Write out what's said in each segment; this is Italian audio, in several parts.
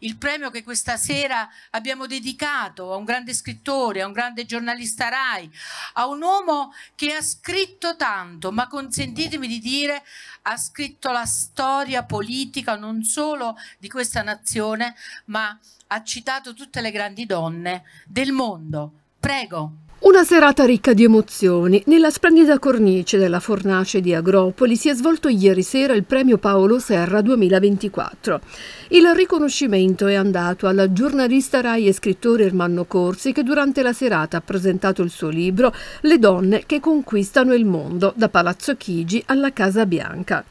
il premio che questa sera abbiamo dedicato a un grande scrittore, a un grande giornalista RAI, a un uomo che ha scritto tanto, ma consentitemi di dire, ha scritto la storia politica non solo di questa nazione, ma ha citato tutte le grandi donne del mondo. Prego. Una serata ricca di emozioni. Nella splendida cornice della Fornace di Agropoli si è svolto ieri sera il premio Paolo Serra 2024. Il riconoscimento è andato al giornalista Rai e scrittore Ermanno Corsi che durante la serata ha presentato il suo libro Le donne che conquistano il mondo, da Palazzo Chigi alla Casa Bianca.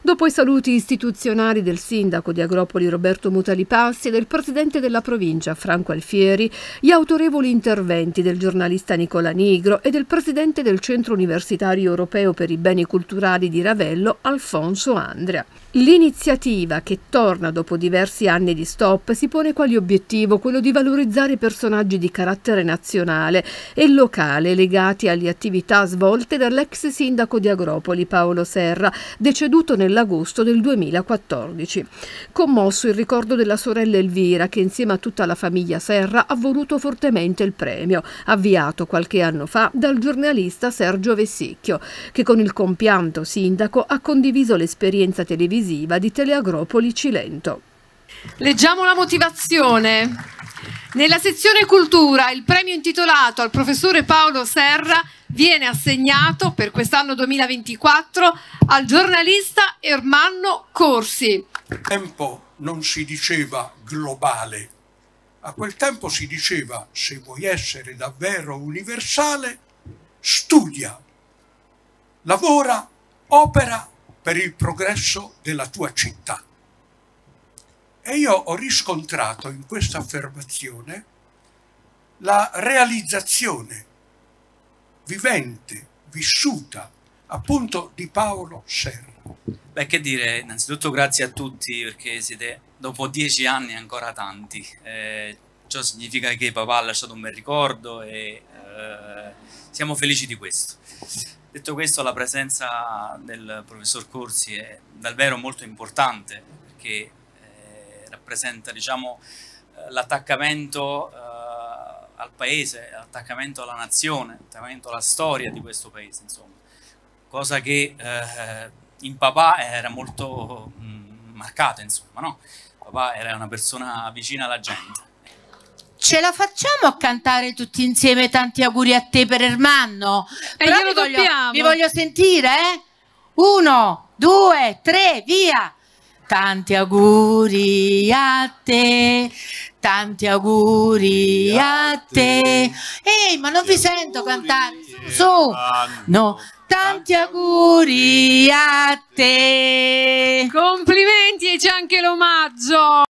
Dopo i saluti istituzionali del sindaco di Agropoli Roberto Mutalipassi e del presidente della provincia Franco Alfieri, gli autorevoli interventi del giornalista Nicola Nigro e del presidente del Centro Universitario Europeo per i Beni Culturali di Ravello Alfonso Andrea. L'iniziativa, che torna dopo diversi anni di stop, si pone quali obiettivo quello di valorizzare personaggi di carattere nazionale e locale legati alle attività svolte dall'ex sindaco di Agropoli Paolo Serra, deceduto nell'agosto del 2014. Commosso il ricordo della sorella Elvira che insieme a tutta la famiglia Serra ha voluto fortemente il premio, avviato qualche anno fa dal giornalista Sergio Vessicchio, che con il compianto sindaco ha condiviso l'esperienza televisiva di Teleagropoli Cilento. Leggiamo la motivazione. Nella sezione cultura il premio intitolato al professore Paolo Serra viene assegnato per quest'anno 2024 al giornalista Ermanno Corsi. A tempo non si diceva globale, a quel tempo si diceva se vuoi essere davvero universale, studia, lavora, opera per il progresso della tua città. E io ho riscontrato in questa affermazione la realizzazione vivente, vissuta, appunto di Paolo Serra. Beh, che dire, innanzitutto grazie a tutti perché siete dopo dieci anni ancora tanti. Eh, ciò significa che papà ha lasciato un bel ricordo e eh, siamo felici di questo. Detto questo, la presenza del professor Corsi è davvero molto importante perché rappresenta diciamo, eh, l'attaccamento eh, al paese, l'attaccamento alla nazione, l'attaccamento alla storia di questo paese, insomma. cosa che eh, in papà era molto mh, mm, marcata, insomma, no? Papà era una persona vicina alla gente. Ce la facciamo a cantare tutti insieme tanti auguri a te per Ermanno? E Però glielo vi voglio, vi voglio sentire, eh? Uno, due, tre, via! Tanti auguri a te, tanti auguri a te. Ehi, ma non vi sento cantare. Su, no. Tanti auguri a te. Complimenti e c'è anche l'omaggio.